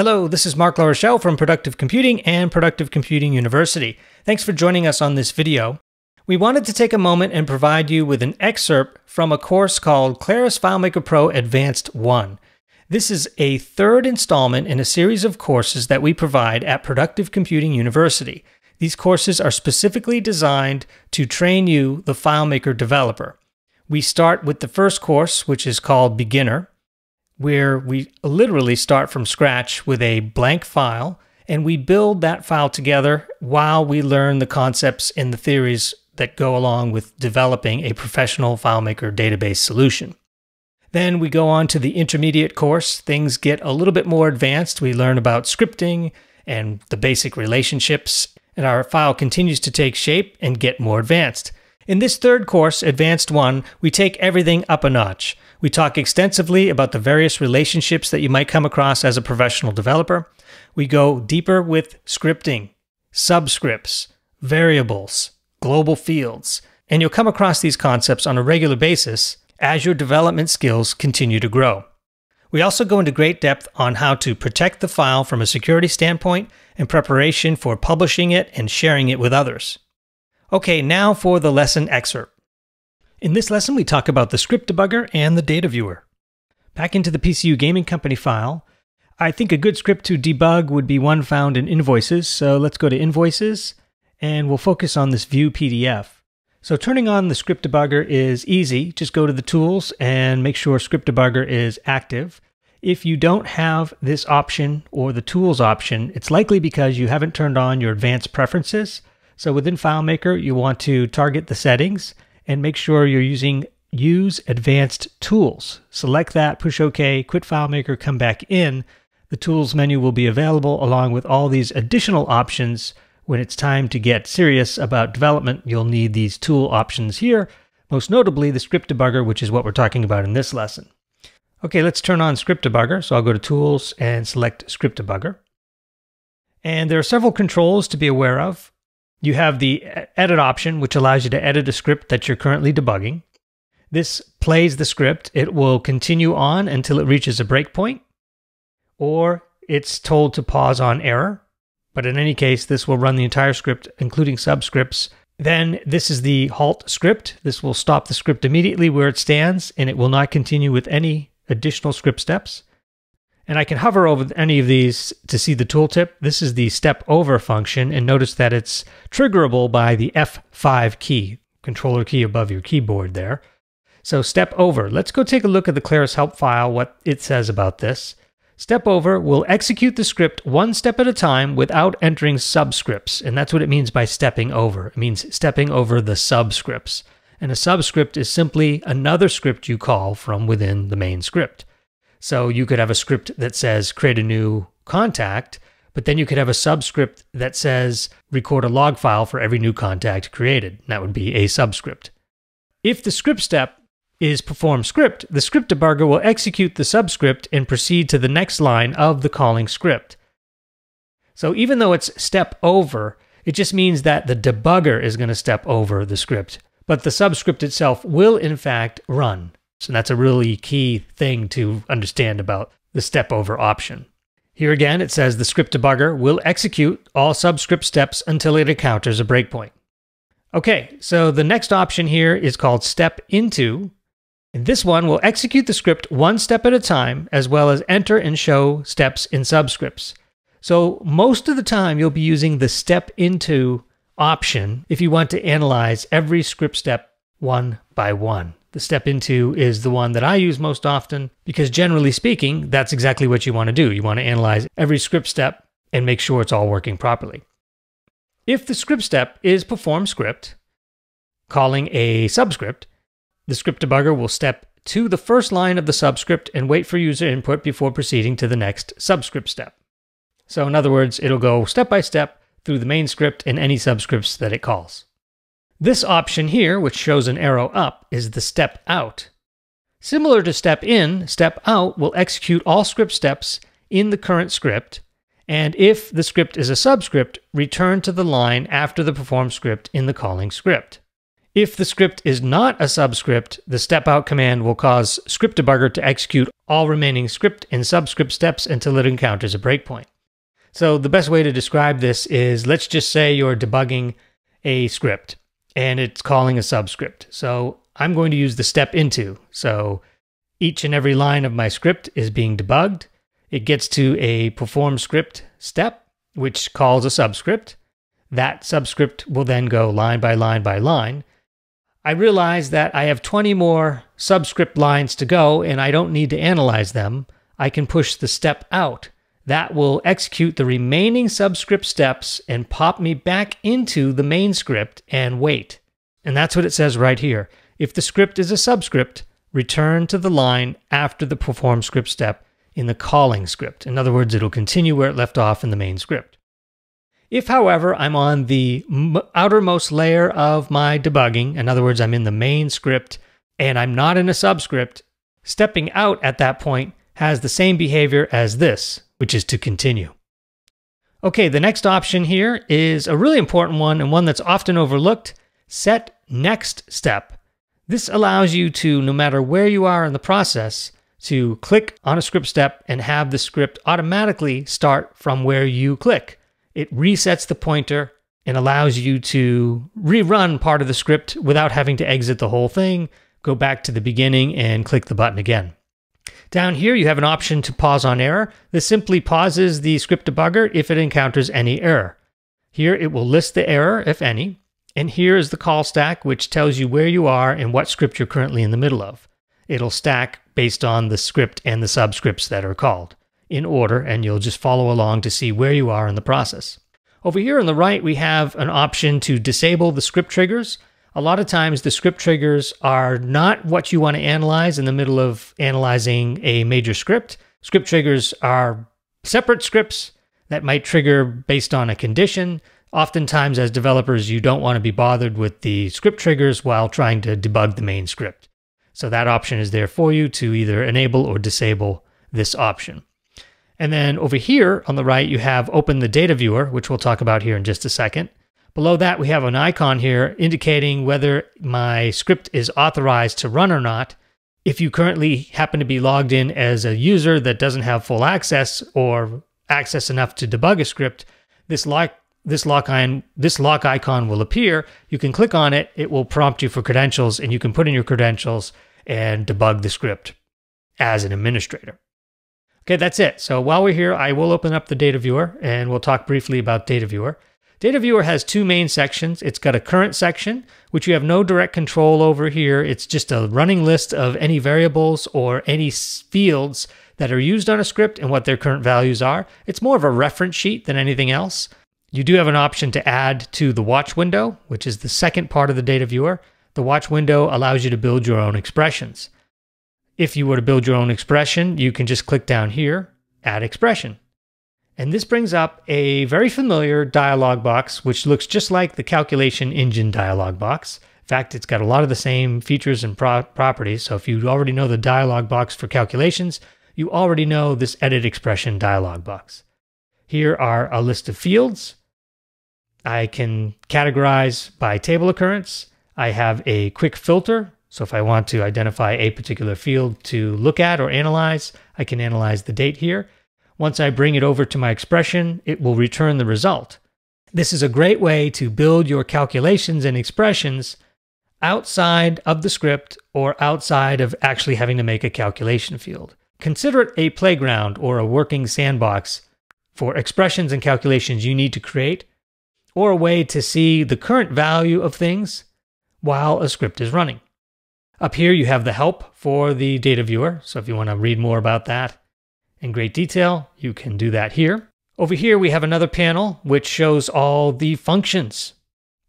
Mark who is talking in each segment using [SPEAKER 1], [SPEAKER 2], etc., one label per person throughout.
[SPEAKER 1] Hello, this is Mark LaRochelle from Productive Computing and Productive Computing University. Thanks for joining us on this video. We wanted to take a moment and provide you with an excerpt from a course called Claris FileMaker Pro Advanced 1. This is a third installment in a series of courses that we provide at Productive Computing University. These courses are specifically designed to train you, the FileMaker developer. We start with the first course, which is called Beginner where we literally start from scratch with a blank file and we build that file together while we learn the concepts and the theories that go along with developing a professional FileMaker database solution. Then we go on to the intermediate course. Things get a little bit more advanced. We learn about scripting and the basic relationships, and our file continues to take shape and get more advanced. In this third course, Advanced 1, we take everything up a notch. We talk extensively about the various relationships that you might come across as a professional developer. We go deeper with scripting, subscripts, variables, global fields, and you'll come across these concepts on a regular basis as your development skills continue to grow. We also go into great depth on how to protect the file from a security standpoint and preparation for publishing it and sharing it with others. Okay, now for the lesson excerpt. In this lesson, we talk about the script debugger and the data viewer. Back into the PCU Gaming Company file, I think a good script to debug would be one found in Invoices, so let's go to Invoices, and we'll focus on this View PDF. So turning on the script debugger is easy. Just go to the tools and make sure script debugger is active. If you don't have this option or the tools option, it's likely because you haven't turned on your advanced preferences. So within FileMaker, you want to target the settings and make sure you're using Use Advanced Tools. Select that, push OK, quit FileMaker, come back in. The Tools menu will be available along with all these additional options. When it's time to get serious about development, you'll need these tool options here, most notably the Script Debugger, which is what we're talking about in this lesson. Okay, let's turn on Script Debugger. So I'll go to Tools and select Script Debugger. And there are several controls to be aware of. You have the edit option, which allows you to edit a script that you're currently debugging. This plays the script. It will continue on until it reaches a breakpoint, or it's told to pause on error. But in any case, this will run the entire script, including subscripts. Then this is the halt script. This will stop the script immediately where it stands, and it will not continue with any additional script steps. And I can hover over any of these to see the tooltip. This is the step over function, and notice that it's triggerable by the F5 key, controller key above your keyboard there. So step over. Let's go take a look at the Claris help file, what it says about this. Step over will execute the script one step at a time without entering subscripts. And that's what it means by stepping over. It means stepping over the subscripts. And a subscript is simply another script you call from within the main script. So you could have a script that says create a new contact, but then you could have a subscript that says record a log file for every new contact created. That would be a subscript. If the script step is perform script, the script debugger will execute the subscript and proceed to the next line of the calling script. So even though it's step over, it just means that the debugger is going to step over the script, but the subscript itself will in fact run. So that's a really key thing to understand about the step over option. Here again, it says the script debugger will execute all subscript steps until it encounters a breakpoint. Okay, so the next option here is called step into. And this one will execute the script one step at a time, as well as enter and show steps in subscripts. So most of the time, you'll be using the step into option if you want to analyze every script step one by one. The step into is the one that I use most often because generally speaking, that's exactly what you want to do. You want to analyze every script step and make sure it's all working properly. If the script step is perform script, calling a subscript, the script debugger will step to the first line of the subscript and wait for user input before proceeding to the next subscript step. So in other words, it'll go step by step through the main script and any subscripts that it calls. This option here, which shows an arrow up, is the step out. Similar to step in, step out will execute all script steps in the current script, and if the script is a subscript, return to the line after the perform script in the calling script. If the script is not a subscript, the step out command will cause script debugger to execute all remaining script and subscript steps until it encounters a breakpoint. So the best way to describe this is let's just say you're debugging a script and it's calling a subscript. So I'm going to use the step into. So each and every line of my script is being debugged. It gets to a perform script step, which calls a subscript. That subscript will then go line by line by line. I realize that I have 20 more subscript lines to go and I don't need to analyze them. I can push the step out. That will execute the remaining subscript steps and pop me back into the main script and wait. And that's what it says right here. If the script is a subscript, return to the line after the perform script step in the calling script. In other words, it'll continue where it left off in the main script. If, however, I'm on the outermost layer of my debugging, in other words, I'm in the main script and I'm not in a subscript, stepping out at that point has the same behavior as this, which is to continue. Okay, the next option here is a really important one and one that's often overlooked set next step. This allows you to, no matter where you are in the process, to click on a script step and have the script automatically start from where you click it resets the pointer and allows you to rerun part of the script without having to exit the whole thing, go back to the beginning and click the button again. Down here, you have an option to pause on error. This simply pauses the script debugger if it encounters any error. Here, it will list the error, if any, and here is the call stack, which tells you where you are and what script you're currently in the middle of. It'll stack based on the script and the subscripts that are called in order, and you'll just follow along to see where you are in the process. Over here on the right, we have an option to disable the script triggers. A lot of times the script triggers are not what you want to analyze in the middle of analyzing a major script. Script triggers are separate scripts that might trigger based on a condition. Oftentimes, as developers, you don't want to be bothered with the script triggers while trying to debug the main script. So that option is there for you to either enable or disable this option. And then over here on the right, you have open the data viewer, which we'll talk about here in just a second. Below that, we have an icon here indicating whether my script is authorized to run or not. If you currently happen to be logged in as a user that doesn't have full access or access enough to debug a script, this lock this lock this lock icon will appear. You can click on it, it will prompt you for credentials, and you can put in your credentials and debug the script as an administrator. Okay, that's it. So while we're here, I will open up the data viewer and we'll talk briefly about data viewer. Data viewer has two main sections. It's got a current section, which you have no direct control over here. It's just a running list of any variables or any fields that are used on a script and what their current values are. It's more of a reference sheet than anything else. You do have an option to add to the watch window, which is the second part of the data viewer. The watch window allows you to build your own expressions. If you were to build your own expression, you can just click down here, add expression. And this brings up a very familiar dialog box, which looks just like the calculation engine dialog box. In fact, it's got a lot of the same features and pro properties. So if you already know the dialog box for calculations, you already know this edit expression dialog box. Here are a list of fields. I can categorize by table occurrence. I have a quick filter so if I want to identify a particular field to look at or analyze, I can analyze the date here. Once I bring it over to my expression, it will return the result. This is a great way to build your calculations and expressions outside of the script or outside of actually having to make a calculation field. Consider it a playground or a working sandbox for expressions and calculations you need to create, or a way to see the current value of things while a script is running. Up here, you have the help for the data viewer. So if you want to read more about that in great detail, you can do that here. Over here, we have another panel which shows all the functions.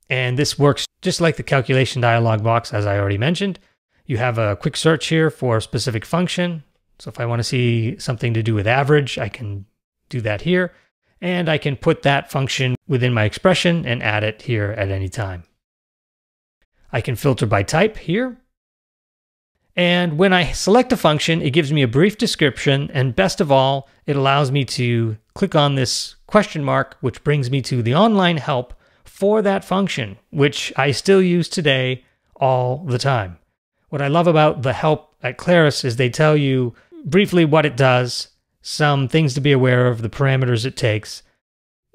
[SPEAKER 1] And this works just like the calculation dialog box, as I already mentioned. You have a quick search here for a specific function. So if I want to see something to do with average, I can do that here. And I can put that function within my expression and add it here at any time. I can filter by type here. And when I select a function, it gives me a brief description. And best of all, it allows me to click on this question mark, which brings me to the online help for that function, which I still use today all the time. What I love about the help at Claris is they tell you briefly what it does, some things to be aware of, the parameters it takes,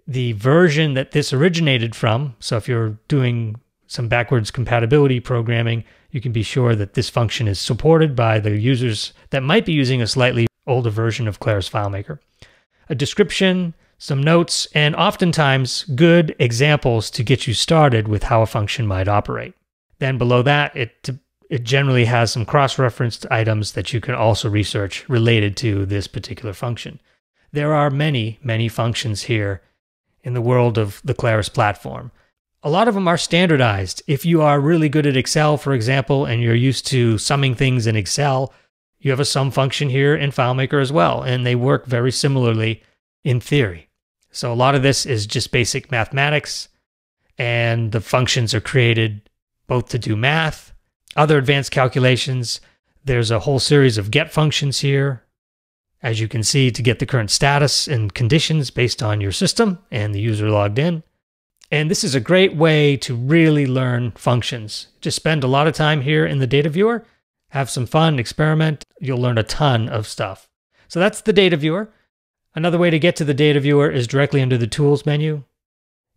[SPEAKER 1] the version that this originated from. So if you're doing some backwards compatibility programming, you can be sure that this function is supported by the users that might be using a slightly older version of Claris FileMaker. A description, some notes, and oftentimes good examples to get you started with how a function might operate. Then below that, it, it generally has some cross-referenced items that you can also research related to this particular function. There are many, many functions here in the world of the Claris platform. A lot of them are standardized. If you are really good at Excel, for example, and you're used to summing things in Excel, you have a sum function here in FileMaker as well, and they work very similarly in theory. So a lot of this is just basic mathematics, and the functions are created both to do math, other advanced calculations. There's a whole series of get functions here as you can see, to get the current status and conditions based on your system and the user logged in. And this is a great way to really learn functions. Just spend a lot of time here in the data viewer, have some fun, experiment. You'll learn a ton of stuff. So that's the data viewer. Another way to get to the data viewer is directly under the tools menu.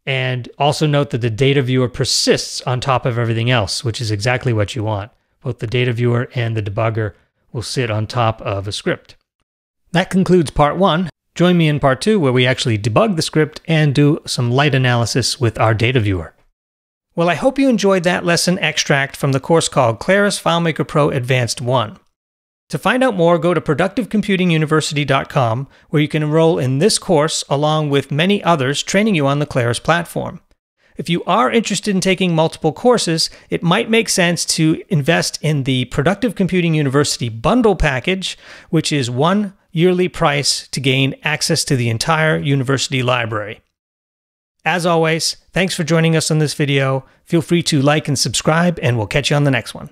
[SPEAKER 1] And also note that the data viewer persists on top of everything else, which is exactly what you want. Both the data viewer and the debugger will sit on top of a script. That concludes part one. Join me in part two, where we actually debug the script and do some light analysis with our data viewer. Well, I hope you enjoyed that lesson extract from the course called Claris FileMaker Pro Advanced 1. To find out more, go to productivecomputinguniversity.com, where you can enroll in this course along with many others training you on the Claris platform. If you are interested in taking multiple courses, it might make sense to invest in the Productive Computing University bundle package, which is one yearly price to gain access to the entire university library. As always, thanks for joining us on this video. Feel free to like and subscribe, and we'll catch you on the next one.